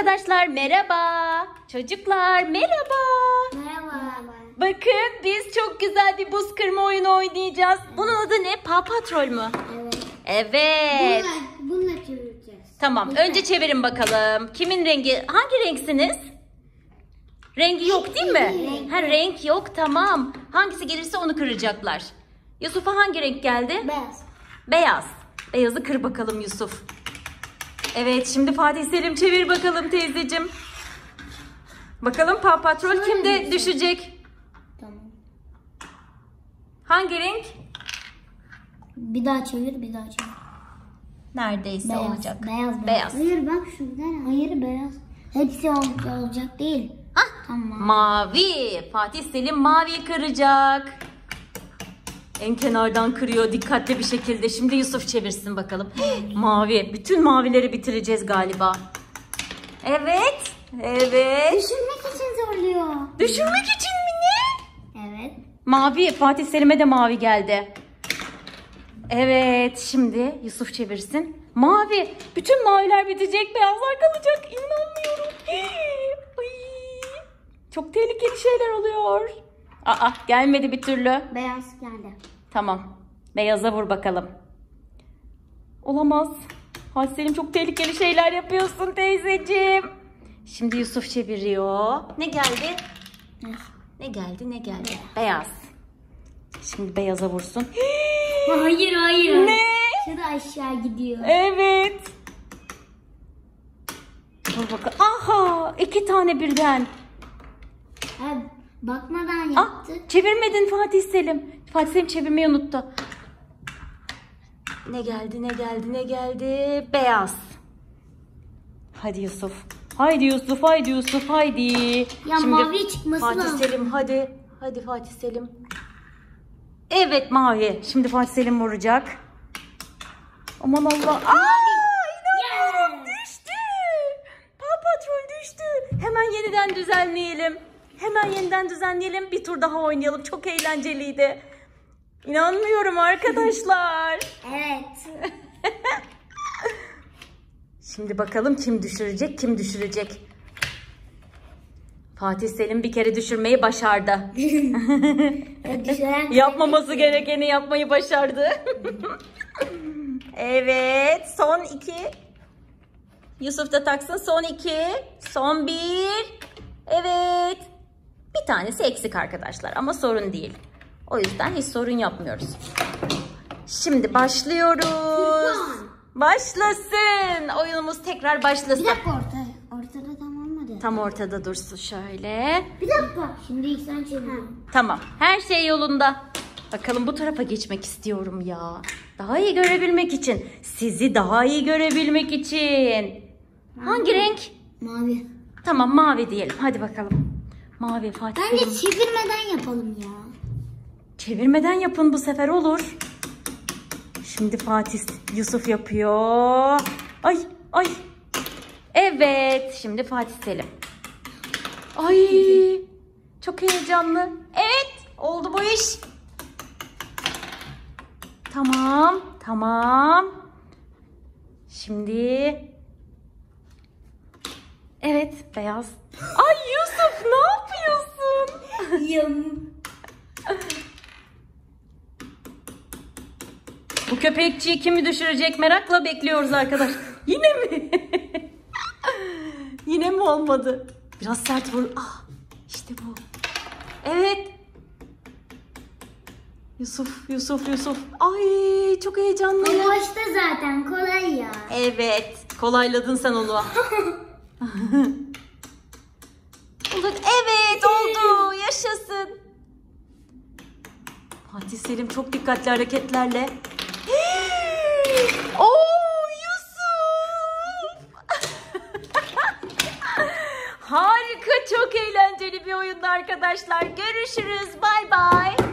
Arkadaşlar merhaba. Çocuklar merhaba. Merhaba. Bakın biz çok güzel bir buz kırma oyunu oynayacağız. Bunun adı ne? Paw Patrol mü? Evet. Evet. Bununla, bununla çevireceğiz. Tamam önce çevirin bakalım. Kimin rengi? Hangi renksiniz? Rengi yok değil mi? Renk Ha renk yok tamam. Hangisi gelirse onu kıracaklar. Yusuf'a hangi renk geldi? Beyaz. Beyaz. Beyazı kır bakalım Yusuf. Evet şimdi Fatih Selim çevir bakalım teyzecim. Bakalım Paw Patrol Şöyle kimde mi? düşecek? Tamam. Hangi renk? Bir daha çevir, bir daha çevir. Neredeyse Beyaz. olacak. Beyaz. Beyaz. Hayır bak şuradan. Hayır beyaz. Hepsi ol- olacak değil. Hah, Tamam. Mavi. Fatih Selim mavi kıracak. En kenardan kırıyor dikkatli bir şekilde. Şimdi Yusuf çevirsin bakalım. mavi. Bütün mavileri bitireceğiz galiba. Evet. Evet. Düşünmek için zorluyor. Düşürmek için mi ne? Evet. Mavi. Fatih Selim'e de mavi geldi. Evet. Şimdi Yusuf çevirsin. Mavi. Bütün maviler bitecek. Beyazlar kalacak. İnanmıyorum. Ay. Çok tehlikeli şeyler oluyor. Aa gelmedi bir türlü. Beyaz geldi. Tamam. Beyaza vur bakalım. Olamaz. Fatih Selim çok tehlikeli şeyler yapıyorsun teyzeciğim. Şimdi Yusuf çeviriyor. Ne geldi? Ne? Geldi ne geldi? Beyaz. Şimdi beyaza vursun. Hayır hayır. ne? Şurada aşağı gidiyor. Evet. Dur bakalım. Aha iki tane birden. Ha, bakmadan Ah, yaptı. çevirmedin Fatih Selim. Fatih Selim çevirmeyi unuttu. Ne geldi ne geldi ne geldi? Beyaz. Hadi Yusuf. Haydi Yusuf haydi Yusuf haydi. Ya mavi çıkması Fatih lazım. Selim hadi. Hadi Fatih Selim. Evet mavi. Şimdi Fatih Selim vuracak. Aman Allah. Aa. Düştü. Paw Patrol düştü. Hemen yeniden düzenleyelim. Hemen yeniden düzenleyelim. Bir tur daha oynayalım. Çok eğlenceliydi. İnanmıyorum arkadaşlar. Evet. Şimdi bakalım kim düşürecek, kim düşürecek. Fatih Selim bir kere düşürmeyi başardı. Yapmaması gerekeni yapmayı başardı. evet, son iki. Yusuf da taksın. Son iki. Son bir. Evet. Bir tanesi eksik arkadaşlar ama sorun değil. O yüzden hiç sorun yapmıyoruz. Şimdi başlıyoruz. Başlasın. Oyunumuz tekrar Bir başlasın. dakika orta. Ortada tam olmadı. Tam ortada dursun şöyle. Bir dakika. Şimdi ilk sen çevir. Tamam. Her şey yolunda. Bakalım bu tarafa geçmek istiyorum ya. Daha iyi görebilmek için. Sizi daha iyi görebilmek için. Hangi renk? Mavi. Tamam mavi diyelim. Hadi bakalım. Mavi Fatih Bence Selim. çevirmeden yapalım ya. Çevirmeden yapın bu sefer olur. Şimdi Fatih Yusuf yapıyor. Ay ay. Evet. Şimdi Fatih Selim. Ay. Çok heyecanlı. Evet. Oldu bu iş. Tamam. Tamam. Şimdi. Evet. Beyaz. Ay Yusuf ne yapıyorsun? Yum. Bu köpekçiyi kimi düşürecek merakla bekliyoruz arkadaş. Yine mi? Yine mi olmadı? Biraz sert vur. Ah, işte bu. Evet. Yusuf, Yusuf, Yusuf. Ay çok heyecanlıyım. Başta zaten kolay ya. Evet. Kolayladın sen onu. Olur. Evet oldu. Yaşasın. Fatih Selim çok dikkatli hareketlerle. Oo Yusuf. Harika çok eğlenceli bir oyundu arkadaşlar. Görüşürüz. Bay bay.